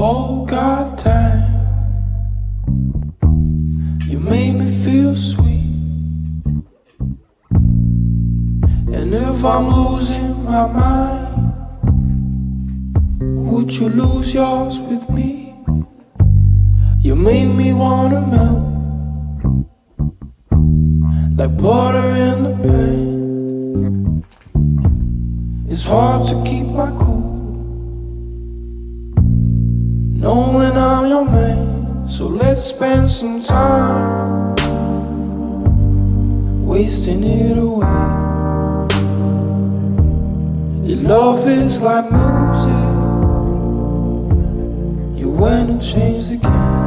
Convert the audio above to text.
Oh God, time. You made me feel sweet. And if I'm losing my mind, would you lose yours with me? You make me wanna melt like butter in the pan. It's hard to keep my cool, knowing I'm your man. So let's spend some time wasting it away. Your love is like music. You went and changed the game.